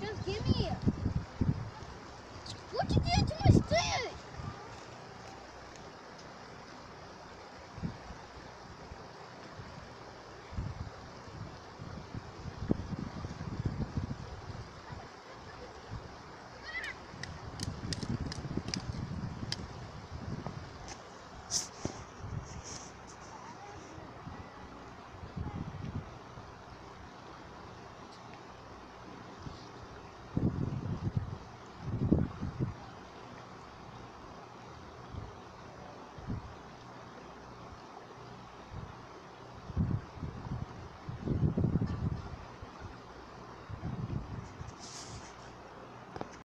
just give me it.